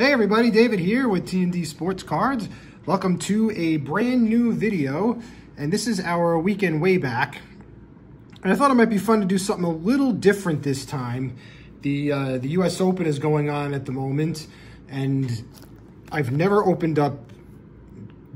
Hey everybody, David here with T&D Sports Cards. Welcome to a brand new video, and this is our weekend Wayback. And I thought it might be fun to do something a little different this time. The, uh, the US Open is going on at the moment, and I've never opened up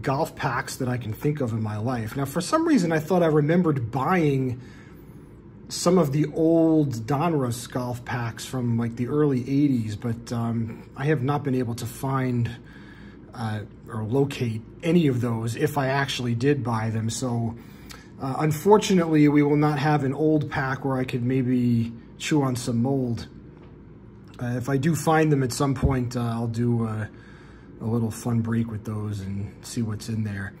golf packs that I can think of in my life. Now, for some reason, I thought I remembered buying some of the old Donruss golf packs from like the early 80s, but um, I have not been able to find uh, or locate any of those if I actually did buy them. So uh, unfortunately, we will not have an old pack where I could maybe chew on some mold. Uh, if I do find them at some point, uh, I'll do uh, a little fun break with those and see what's in there.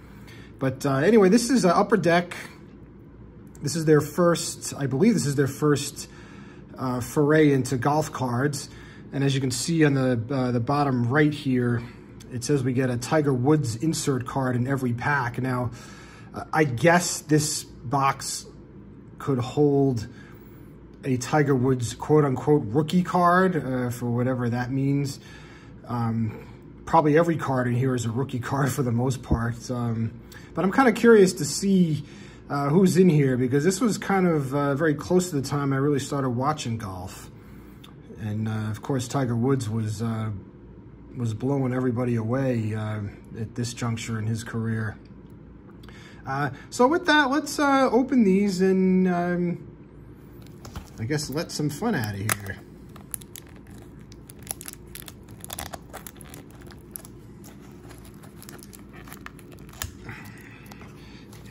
But uh, anyway, this is an Upper Deck this is their first, I believe this is their first uh, foray into golf cards. And as you can see on the, uh, the bottom right here, it says we get a Tiger Woods insert card in every pack. Now, uh, I guess this box could hold a Tiger Woods quote-unquote rookie card uh, for whatever that means. Um, probably every card in here is a rookie card for the most part. Um, but I'm kind of curious to see uh, who's in here because this was kind of uh, very close to the time I really started watching golf. And uh, of course, Tiger Woods was uh, was blowing everybody away uh, at this juncture in his career. Uh, so with that, let's open these and um, I guess let some fun out of here.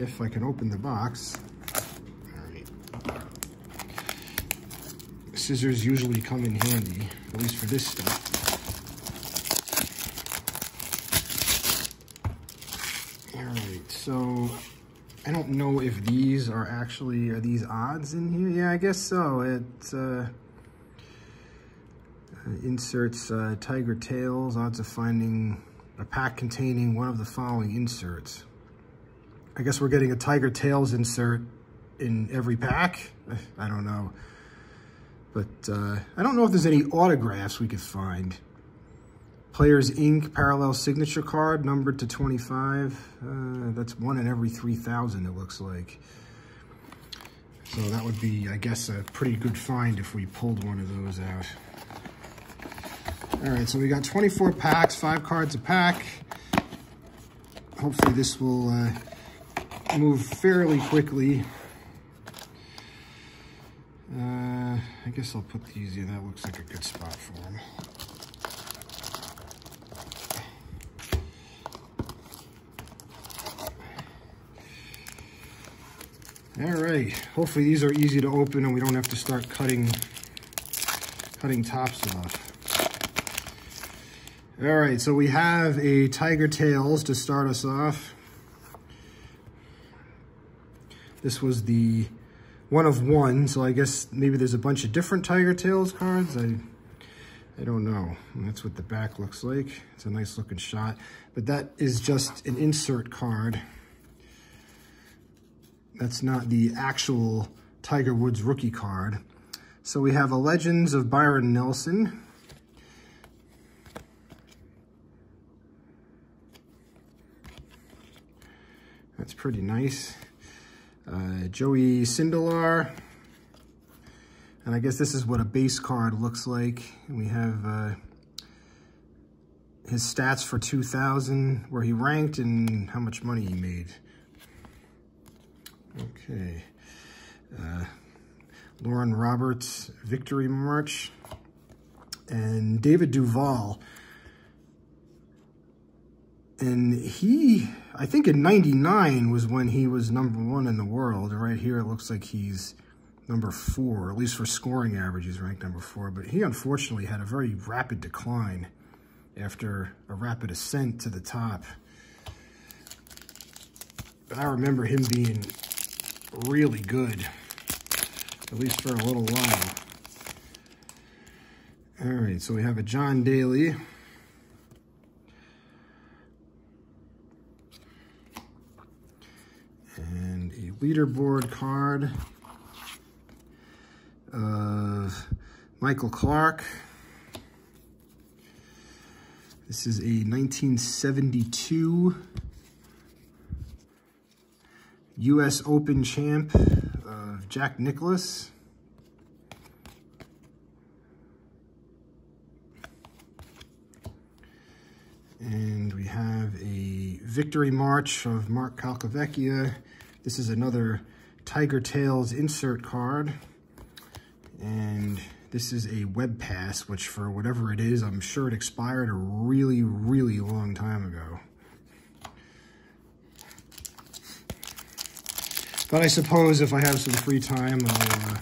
If I can open the box. Scissors usually come in handy, at least for this stuff. All right, so I don't know if these are actually, are these odds in here? Yeah, I guess so. It uh, inserts uh, tiger tails, odds of finding a pack containing one of the following inserts. I guess we're getting a Tiger Tails insert in every pack. I don't know. But uh, I don't know if there's any autographs we could find. Players Inc. parallel signature card numbered to 25. Uh, that's one in every 3,000 it looks like. So that would be, I guess, a pretty good find if we pulled one of those out. All right, so we got 24 packs, five cards a pack. Hopefully this will uh, move fairly quickly. Uh, I guess I'll put these in. That looks like a good spot for them. All right, hopefully these are easy to open and we don't have to start cutting, cutting tops off. All right, so we have a Tiger Tails to start us off. This was the one of one, so I guess maybe there's a bunch of different Tiger Tails cards. I I don't know. that's what the back looks like. It's a nice looking shot. But that is just an insert card. That's not the actual Tiger Woods rookie card. So we have a Legends of Byron Nelson. That's pretty nice uh, Joey Sindelar. And I guess this is what a base card looks like. We have uh, his stats for 2000, where he ranked and how much money he made. Okay. Uh, Loren Roberts, Victory March. And David Duval. And he I think in 99 was when he was number one in the world. And right here, it looks like he's number four, at least for scoring average, he's ranked number four. But he unfortunately had a very rapid decline after a rapid ascent to the top. But I remember him being really good, at least for a little while. All right, so we have a John Daly. Leaderboard card of Michael Clark. This is a 1972 U.S. Open champ of Jack Nicklaus. And we have a Victory March of Mark Calcavecchia. This is another Tiger Tails insert card. And this is a web pass, which for whatever it is, I'm sure it expired a really, really long time ago. But I suppose if I have some free time, I'll uh,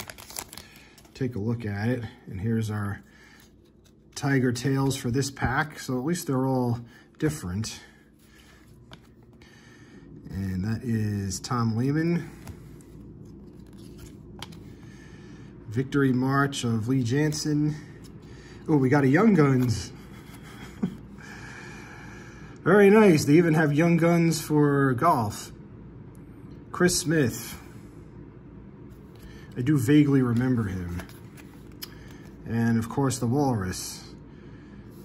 take a look at it. And here's our Tiger Tails for this pack. So at least they're all different. And that is Tom Lehman. Victory March of Lee Janzen. Oh, we got a Young Guns. Very nice. They even have Young Guns for golf. Chris Smith. I do vaguely remember him. And of course the Walrus.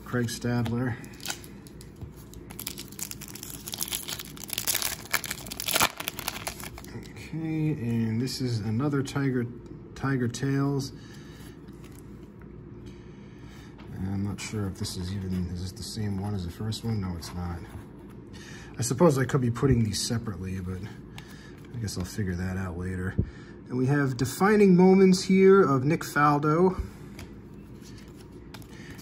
Craig Stadler. Okay, and this is another Tiger Tiger Tails. I'm not sure if this is even, is this the same one as the first one? No, it's not. I suppose I could be putting these separately, but I guess I'll figure that out later. And we have defining moments here of Nick Faldo.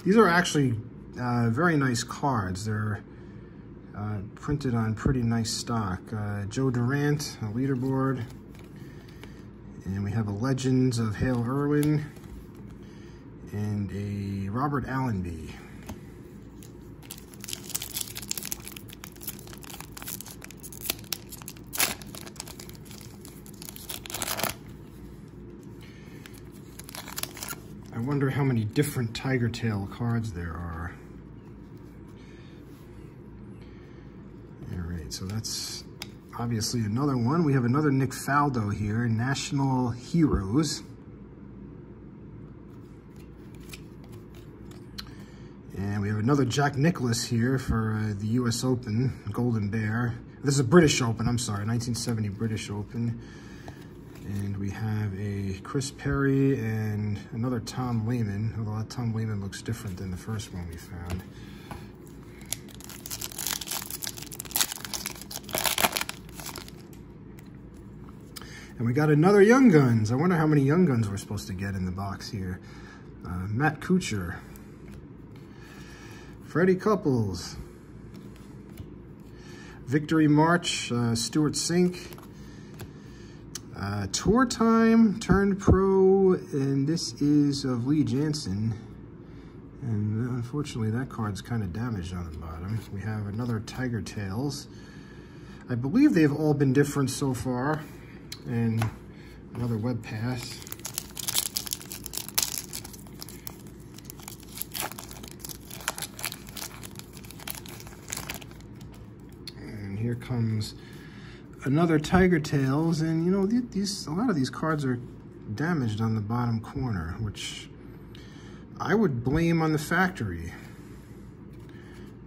These are actually uh, very nice cards. They're uh, printed on pretty nice stock. Uh, Joe Durant, a leaderboard. And we have a Legends of Hale Irwin and a Robert Allenby. I wonder how many different Tiger Tail cards there are. All right, so that's obviously another one. We have another Nick Faldo here, National Heroes. And we have another Jack Nicklaus here for uh, the U.S. Open, Golden Bear. This is a British Open, I'm sorry, 1970 British Open. And we have a Chris Perry and another Tom Lehman, although Tom Lehman looks different than the first one we found. And we got another Young Guns. I wonder how many Young Guns we're supposed to get in the box here. Uh, Matt Kuchar. Freddie Couples. Victory March, uh, Stewart Cink. Uh, tour Time turned pro, and this is of Lee Janzen. And unfortunately, that card's kind of damaged on the bottom. We have another Tiger Tails. I believe they've all been different so far and another web pass. And here comes another Tiger Tails, and you know, these a lot of these cards are damaged on the bottom corner, which I would blame on the factory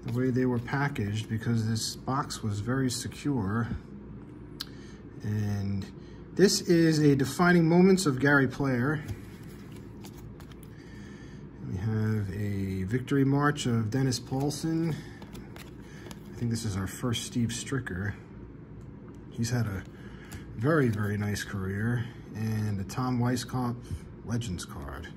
the way they were packaged because this box was very secure and this is a defining moments of Gary Player. We have a victory march of Dennis Paulson. I think this is our first Steve Stricker. He's had a very, very nice career. And a Tom Weiskopf Legends card.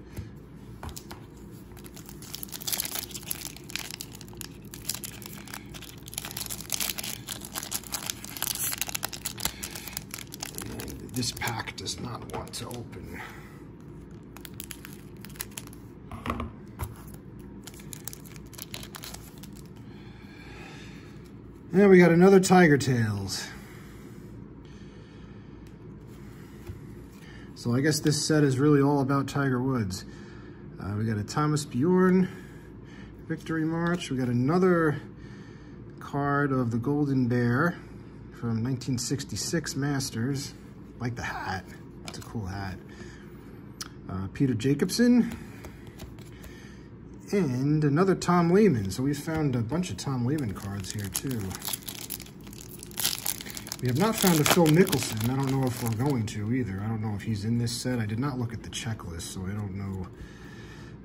This pack does not want to open. And we got another Tiger Tails. So I guess this set is really all about Tiger Woods. Uh, we got a Thomas Bjorn Victory March. We got another card of the Golden Bear from 1966 Masters like the hat. It's a cool hat. Uh, Peter Jacobsen. And another Tom Lehman. So we found a bunch of Tom Lehman cards here too. We have not found a Phil Mickelson. I don't know if we're going to either. I don't know if he's in this set. I did not look at the checklist, so I don't know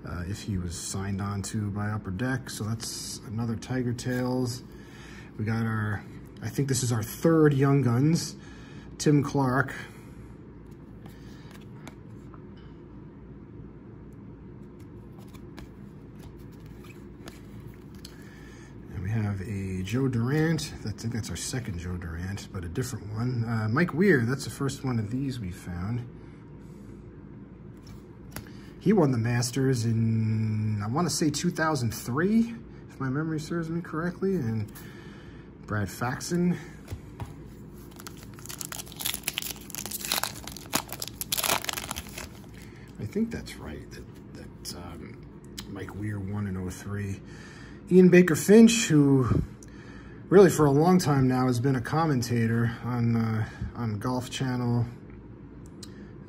uh, if he was signed on to by Upper Deck. So that's another Tiger Tails. We got our, I think this is our third Young Guns. Tim Clark. And we have a Joe Durant. I think that's our second Joe Durant, but a different one. Uh, Mike Weir, that's the first one of these we found. He won the Masters in, I want to say 2003, if my memory serves me correctly. And Brad Faxon. Think that's right, that, that um, Mike Weir won in 03. Ian Baker Finch, who really for a long time now has been a commentator on, uh, on Golf Channel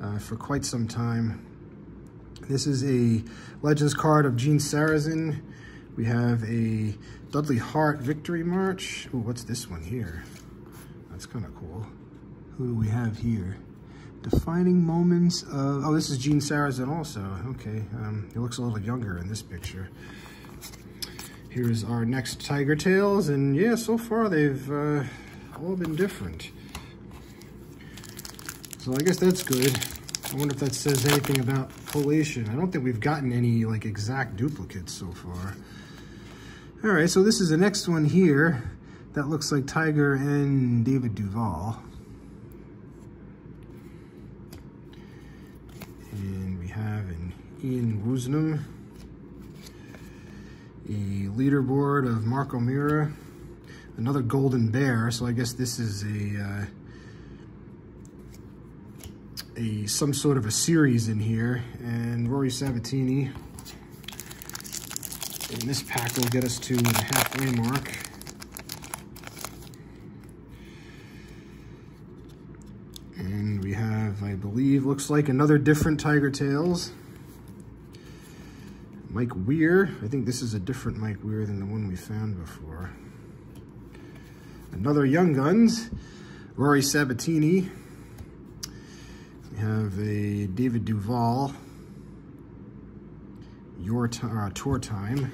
uh, for quite some time. This is a Legends card of Gene Sarazen. We have a Dudley Hart Victory March. Ooh, what's this one here? That's kind of cool. Who do we have here? Defining moments of, oh, this is Gene Sarazen also. Okay, um, he looks a little younger in this picture. Here's our next Tiger Tails, and yeah, so far they've uh, all been different. So I guess that's good. I wonder if that says anything about collation. I don't think we've gotten any like exact duplicates so far. All right, so this is the next one here. That looks like Tiger and David Duval. And we have an Ian Woosnam a leaderboard of Mark O'Meara, another Golden Bear. So I guess this is a uh, a some sort of a series in here. And Rory Sabatini. And this pack will get us to the halfway mark. And we have, I believe, looks like another different Tiger Tails. Mike Weir. I think this is a different Mike Weir than the one we found before. Another Young Guns, Rory Sabatini. We have a David Duval, Your uh, Tour Time,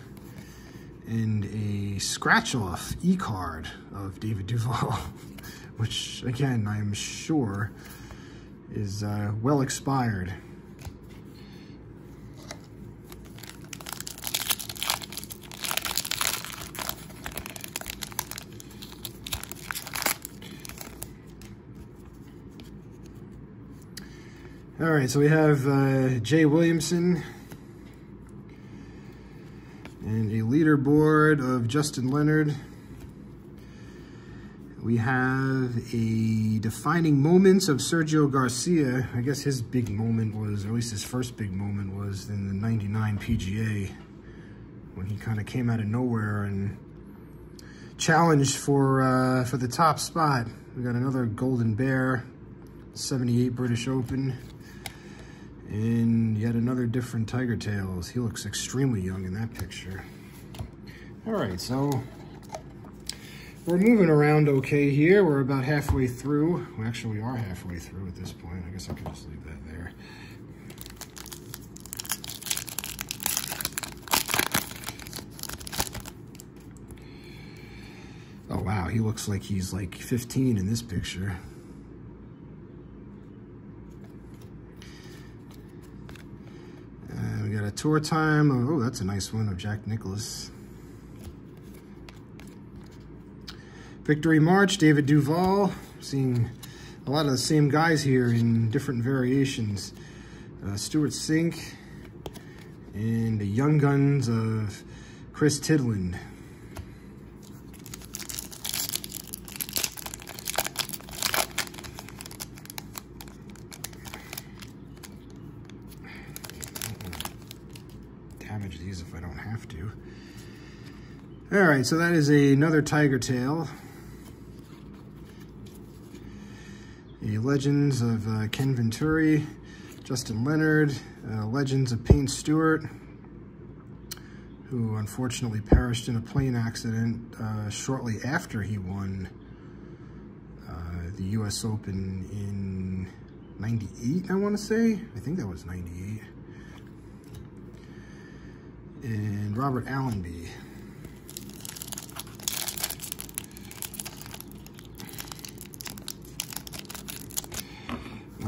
and a scratch-off e-card of David Duval, which, again, I'm sure is uh, well expired. All right, so we have uh, Jay Williamson and a leaderboard of Justin Leonard. We have a defining moments of Sergio Garcia. I guess his big moment was, or at least his first big moment was in the 99 PGA when he kind of came out of nowhere and challenged for uh, for the top spot. We got another Golden Bear, 78 British Open. And yet another different Tiger Tails. He looks extremely young in that picture. All right, so we're moving around okay here. We're about halfway through. Well, actually, we are halfway through at this point. I guess I can just leave that there. Oh, wow. He looks like he's like 15 in this picture. And we got a tour time. Oh, that's a nice one of Jack Nicklaus. Victory March, David Duval. Seeing a lot of the same guys here in different variations. Uh, Stewart Cink and the Young Guns of Chris Tidland. Damage these if I don't have to. All right, so that is another tiger tail. A Legends of uh, Ken Venturi, Justin Leonard, uh, Legends of Payne Stewart, who unfortunately perished in a plane accident uh, shortly after he won uh, the U.S. Open in 98, I want to say. I think that was 98. And Robert Allenby.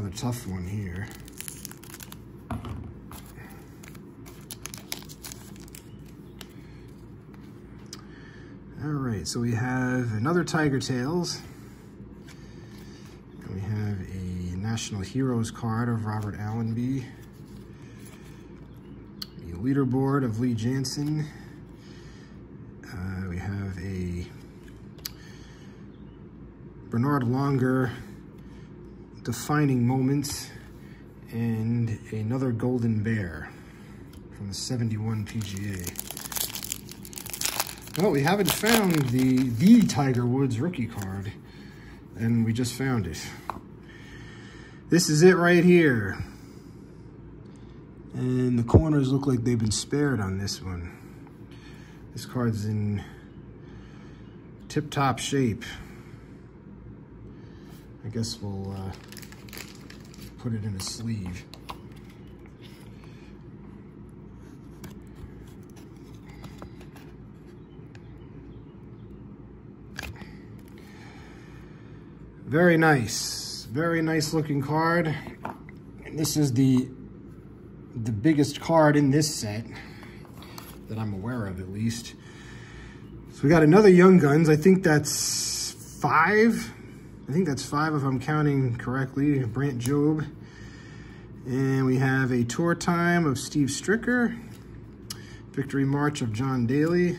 Another tough one here. All right, so we have another Tiger Tails. And we have a National Heroes card of Robert Allenby. A leaderboard of Lee Janzen. Uh, we have a Bernard Langer defining moments and another Golden Bear from the 71 PGA. Well, we haven't found the, the Tiger Woods rookie card, and we just found it. This is it right here. And the corners look like they've been spared on this one. This card's in tip-top shape. I guess we'll uh, put it in a sleeve. Very nice. Very nice looking card. And this is the the biggest card in this set that I'm aware of at least. So we got another Young Guns. I think that's five. I think that's five if I'm counting correctly. Brandt Jobe. And we have a tour time of Steve Stricker. Victory March of John Daly.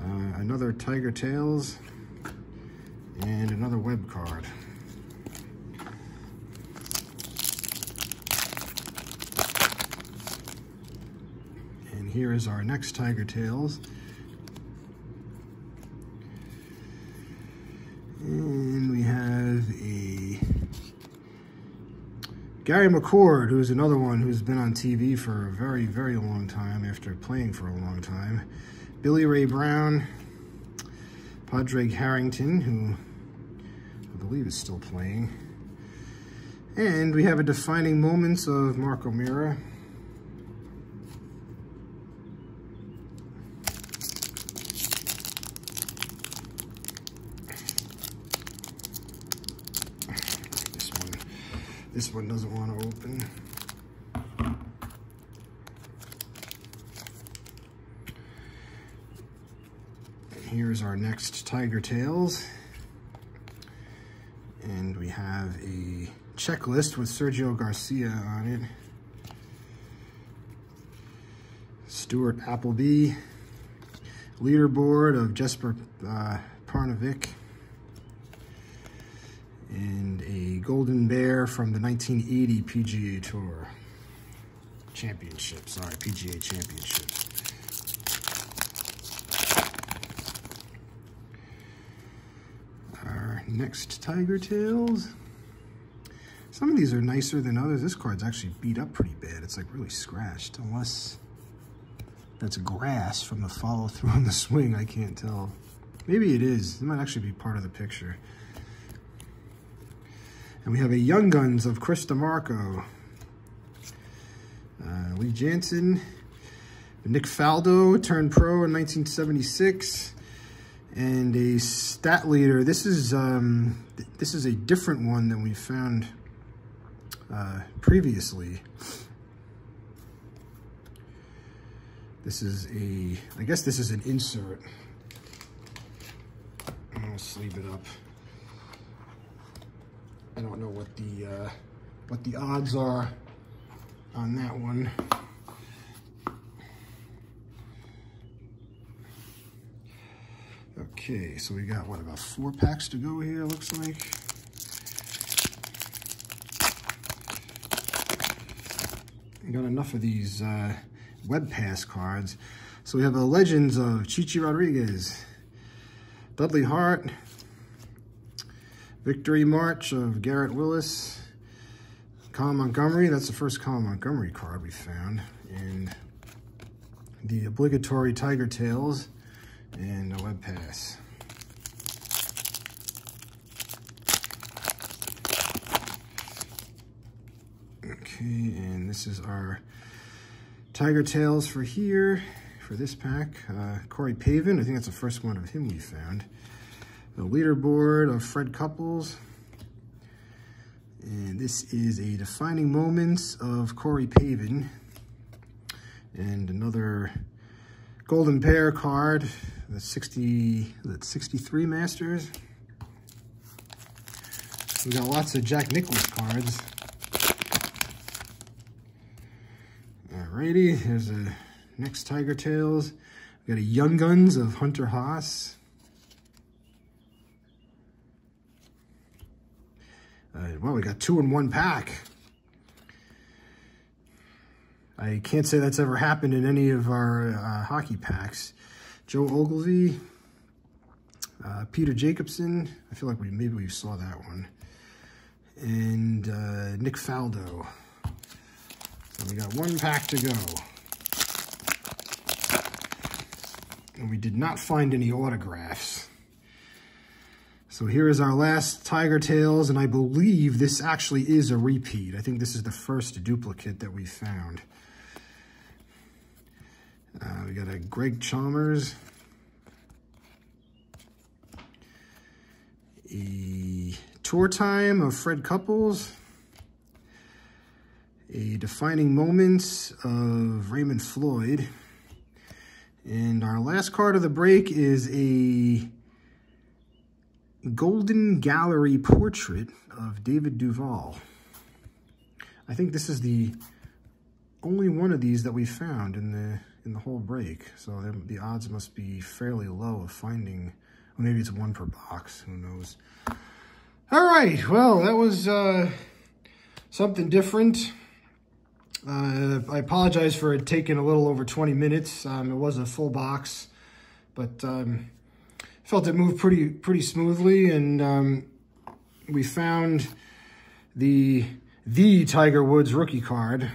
Uh, another Tiger Tails and another web card. And here is our next Tiger Tails. And we a Gary McCord, who's another one who's been on TV for a very, very long time after playing for a long time. Billy Ray Brown, Padraig Harrington, who I believe is still playing. And we have a defining moments of Mark O'Meara. This one, this one doesn't want to open. here's our next Tiger Tails. And we have a checklist with Sergio Garcia on it. Stuart Appleby. Leaderboard of Jesper uh, Parnevik. And a Golden Bear from the 1980 PGA Tour. Championship, sorry, PGA Championship. Our next Tiger Tails. Some of these are nicer than others. This card's actually beat up pretty bad. It's like really scratched, unless that's grass from the follow through on the swing. I can't tell. Maybe it is. It might actually be part of the picture. And we have a Young Guns of Chris DiMarco. Uh, Lee Janzen. Nick Faldo turned pro in 1976 and a stat leader. This is um, this is a different one than we found uh, previously. This is a, I guess this is an insert. Gonna sleeve it up. I don't know what the uh, what the odds are on that one. Okay, so we got, what, about four packs to go here, looks like. We got enough of these uh, web pass cards. So we have the Legends of Chi Chi Rodriguez, Dudley Hart, Victory March of Garrett Willis, Colin Montgomerie, That's the first Colin Montgomerie card we found. And the obligatory Tiger Tails and a web pass. Okay, and this is our Tiger Tails for here, for this pack. Uh, Corey Pavin, I think that's the first one of him we found. The leaderboard of Fred Couples. And this is a defining moments of Corey Pavin. And another Golden Bear card, the 60, the 63 Masters. We got lots of Jack Nicklaus cards. Alrighty, here's a next Tiger Tails. We got a Young Guns of Hunter Haas. Uh, well, we got two in one pack. I can't say that's ever happened in any of our uh, hockey packs. Joe Ogilvie, uh, Peter Jacobsen. I feel like we maybe we saw that one. And uh, Nick Faldo. So we got one pack to go. And we did not find any autographs. So here is our last Tiger Tails, and I believe this actually is a repeat. I think this is the first duplicate that we found. Uh, we got a Greg Chalmers. A Tour Time of Fred Couples a defining moments of Raymond Floyd. And our last card of the break is a Golden Gallery portrait of David Duval. I think this is the only one of these that we found in the in the whole break. So the odds must be fairly low of finding, well, maybe it's one per box, who knows. All right, well, that was uh, something different. Uh, I apologize for it taking a little over 20 minutes. Um, it was a full box, but um, felt it moved pretty pretty smoothly, and um, we found the the Tiger Woods rookie card.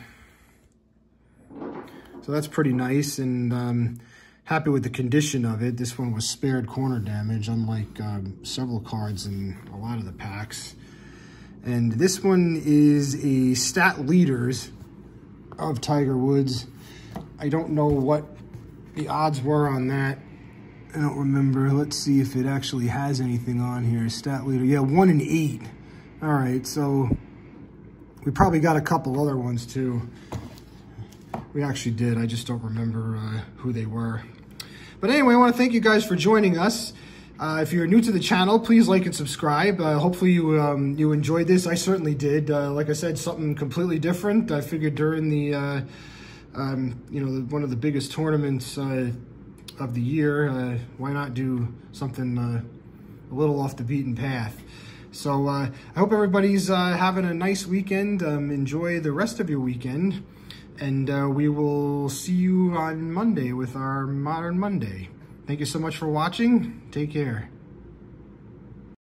So that's pretty nice, and um, happy with the condition of it. This one was spared corner damage, unlike um, several cards in a lot of the packs. And this one is a stat leaders of Tiger Woods. I don't know what the odds were on that. I don't remember. Let's see if it actually has anything on here. Stat leader. Yeah, one and eight. All right, so we probably got a couple other ones too. We actually did. I just don't remember uh, who they were. But anyway, I want to thank you guys for joining us. Uh, if you're new to the channel, please like and subscribe. Uh, hopefully you um, you enjoyed this. I certainly did. Uh, like I said, something completely different. I figured during the, uh, um, you know, one of the biggest tournaments uh, of the year, uh, why not do something a little off the beaten path? So I hope everybody's having a nice weekend. Um, enjoy the rest of your weekend. And we will see you on Monday with our Modern Monday. Thank you so much for watching. Take care.